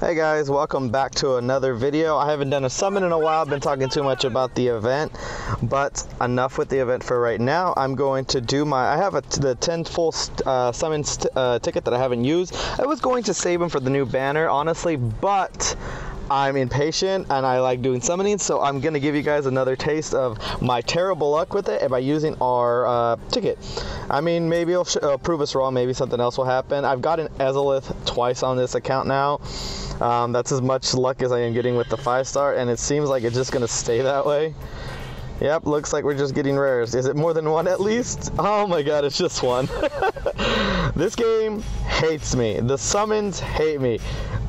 Hey guys, welcome back to another video. I haven't done a summon in a while, been talking too much about the event, but enough with the event for right now. I'm going to do my, I have a, the 10 full uh, summon uh, ticket that I haven't used. I was going to save them for the new banner, honestly, but I'm impatient and I like doing summoning, so I'm gonna give you guys another taste of my terrible luck with it by using our uh, ticket. I mean, maybe it'll, it'll, prove us wrong, maybe something else will happen. I've got an Ezelith twice on this account now. Um, that's as much luck as I am getting with the five star, and it seems like it's just gonna stay that way. Yep, looks like we're just getting rares. Is it more than one at least? Oh my god, it's just one. this game hates me. The summons hate me.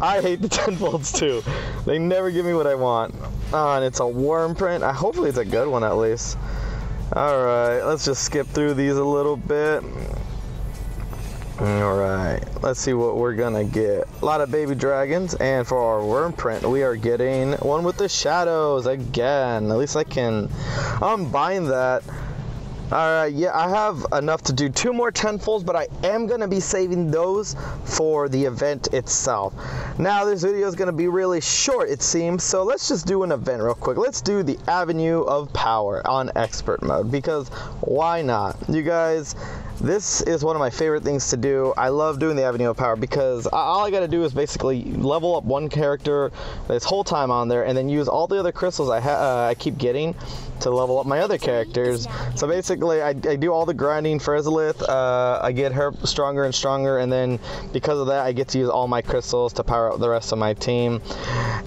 I hate the tenfolds too. They never give me what I want. Oh, and it's a wyrmprint. I hopefully it's a good one at least. Alright, let's just skip through these a little bit. Alright, let's see what we're gonna get. A lot of baby dragons, and for our wyrmprint, we are getting one with the shadows again. At least I can. I'm buying that. Alright, yeah, I have enough to do two more tenfolds, but I am going to be saving those for the event itself. Now, this video is going to be really short, it seems, so let's just do an event real quick. Let's do the Avenue of Power on Expert Mode, because why not? You guys, this is one of my favorite things to do. I love doing the Avenue of Power because all I got to do is basically level up one character this whole time on there and then use all the other crystals I, uh, I keep getting to level up my other characters. So basically, I, I do all the grinding for Ezelith. Uh, I get her stronger and stronger, and then because of that, I get to use all my crystals to power up the rest of my team.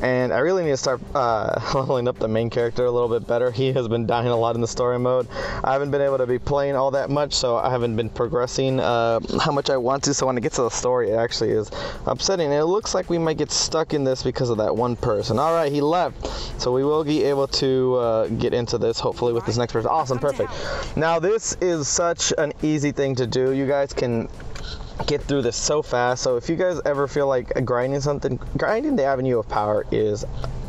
And I really need to start uh, leveling up the main character a little bit better. He has been dying a lot in the story mode. I haven't been able to be playing all that much, so I haven't been progressing uh, how much I want to. So when it gets to the story, it actually is upsetting. And it looks like we might get stuck in this because of that one person. All right, he left. So we will be able to uh, get into this hopefully with this next person. Awesome, perfect. Now this is such an easy thing to do. You guys can get through this so fast. So if you guys ever feel like grinding something, grinding the Avenue of Power is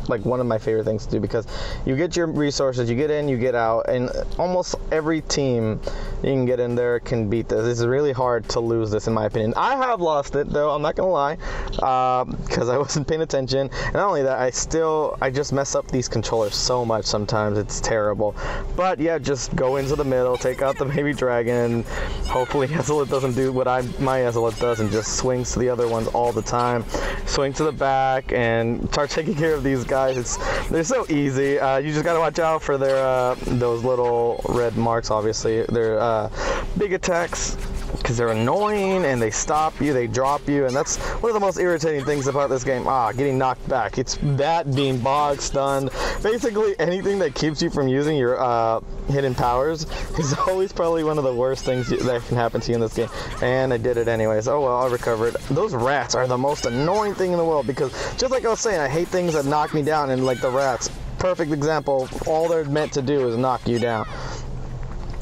like one of my favorite things to do because you get your resources, you get in, you get out, and almost every team you can get in there can beat this. It's really hard to lose this, in my opinion. I have lost it though. I'm not gonna lie, because um, I wasn't paying attention. And not only that, I still I just mess up these controllers so much sometimes. It's terrible. But yeah, just go into the middle, take out the baby dragon, hopefully Ezelith doesn't do what I my Ezelith does and just swings to the other ones all the time. Swing to the back and start taking care of these guys. It's they're so easy. Uh, you just gotta watch out for their uh, those little red marks. Obviously, they're uh, big attacks because they're annoying and they stop you, they drop you, and that's one of the most irritating things about this game. Ah, getting knocked back. It's that being bog stunned. Basically, anything that keeps you from using your uh, hidden powers is always probably one of the worst things that can happen to you in this game. And I did it anyways. Oh well, I recovered. Those rats are the most annoying thing in the world because just like I was saying, I hate things that knock me down, and like the rats. Perfect example. All they're meant to do is knock you down.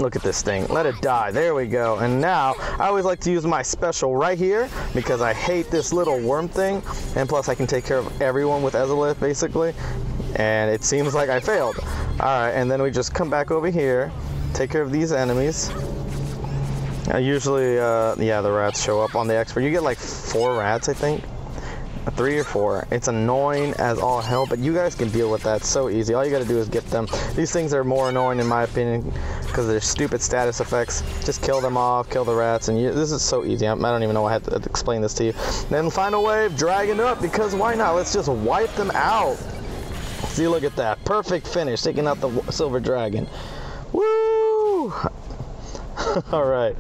Look at this thing. Let it die. There we go. And now, I always like to use my special right here because I hate this little worm thing. And plus, I can take care of everyone with Ezelith, basically. And it seems like I failed. Alright, and then we just come back over here, take care of these enemies. Usually, uh, yeah, the rats show up on the expert. You get like four rats, I think three or four. It's annoying as all hell, but you guys can deal with that so easy. All you gotta do is get them. These things are more annoying in my opinion because they're stupid status effects. Just kill them off, kill the rats, and you, this is so easy. I don't even know I have to explain this to you. Then final wave, dragon up because why not? Let's just wipe them out. See, look at that. Perfect finish, taking out the silver dragon. Woo! all right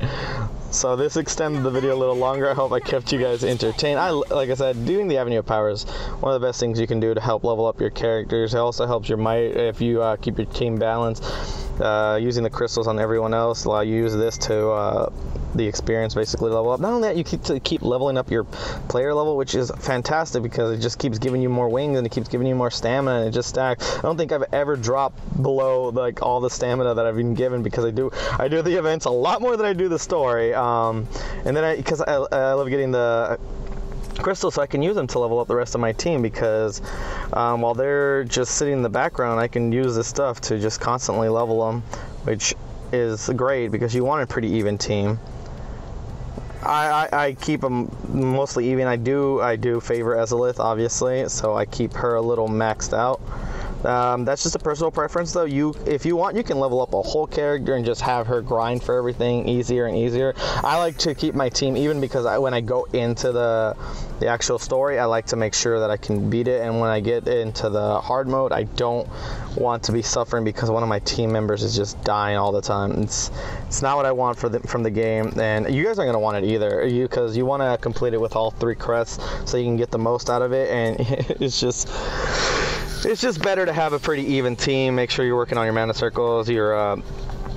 so this extended the video a little longer. I hope I kept you guys entertained. I, like I said, doing the Avenue of Power is one of the best things you can do to help level up your characters. It also helps your might if you uh, keep your team balanced. Uh, using the crystals on everyone else allow you use this to uh, the experience basically level up. Not only that, you keep to keep leveling up your player level, which is fantastic because it just keeps giving you more wings and it keeps giving you more stamina and it just stacks. I don't think I've ever dropped below like all the stamina that I've been given because I do I do the events a lot more than I do the story. Um, and then I because I, I love getting the crystals so I can use them to level up the rest of my team because um, while they're just sitting in the background I can use this stuff to just constantly level them which is great because you want a pretty even team I, I, I keep them mostly even. I do I do favor Ezelith obviously, so I keep her a little maxed out. Um, that's just a personal preference, though. You, if you want, you can level up a whole character and just have her grind for everything easier and easier. I like to keep my team even because I, when I go into the the actual story, I like to make sure that I can beat it. And when I get into the hard mode, I don't want to be suffering because one of my team members is just dying all the time. It's it's not what I want for the, from the game, and you guys aren't gonna want it either. You because you want to complete it with all three crests so you can get the most out of it, and it's just it's just better to have a pretty even team. Make sure you're working on your mana circles, your uh,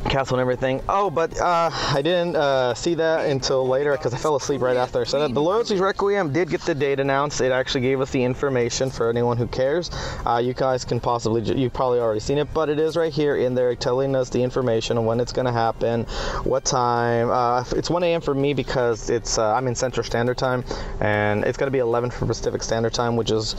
castle and everything. Oh, but uh, I didn't uh, see that until later because I fell asleep right after I said. The Loyalty's Requiem did get the date announced. It actually gave us the information for anyone who cares. Uh, you guys can possibly, you've probably already seen it, but it is right here in there telling us the information on when it's going to happen, what time. Uh, it's 1 a.m. for me because it's uh, I'm in Central Standard Time, and it's going to be 11 for Pacific Standard Time, which is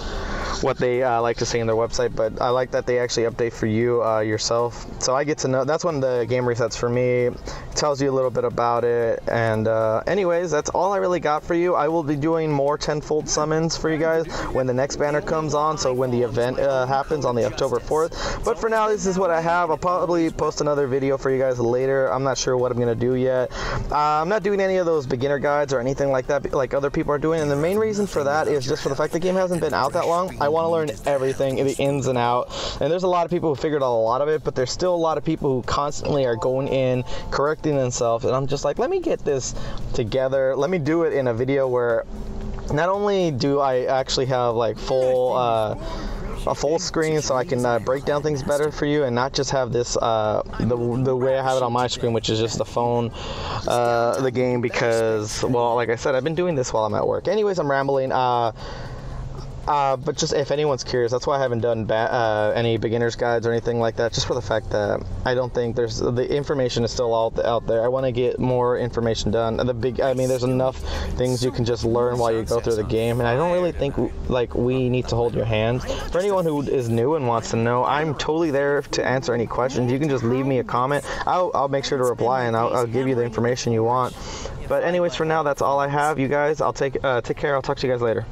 what they uh, like to say in their website. But I like that they actually update for you yourself, so I get to know. That's when the game game resets for me. Tells you a little bit about it. And uh, anyways, that's all I really got for you. I will be doing more tenfold summons for you guys when the next banner comes on. So when the event uh, happens on the October 4th. But for now, this is what I have. I'll probably post another video for you guys later. I'm not sure what I'm gonna do yet. Uh, I'm not doing any of those beginner guides or anything like that, like other people are doing. And the main reason for that is just for the fact the game hasn't been out that long. I want to learn everything, the ins and out. And there's a lot of people who figured out a lot of it, but there's still a lot of people who constantly are going in, correcting themselves, and I'm just like, let me get this together. Let me do it in a video where not only do I actually have like full uh, a full screen so I can uh, break down things better for you and not just have this uh, the, the way I have it on my screen which is just the phone uh, the game because well like I said I've been doing this while I'm at work. Anyways I'm rambling. Uh, uh, but just if anyone's curious, that's why I haven't done ba- uh, any beginners guides or anything like that. Just for the fact that I don't think there's the information is still out out there. I want to get more information done. The big, I mean, there's enough things you can just learn while you go through the game, and I don't really think like we need to hold your hands. For anyone who is new and wants to know, I'm totally there to answer any questions. You can just leave me a comment. I'll, I'll make sure to reply and I'll, I'll give you the information you want. But anyways, for now, that's all I have. You guys, I'll take uh, take care. I'll talk to you guys later.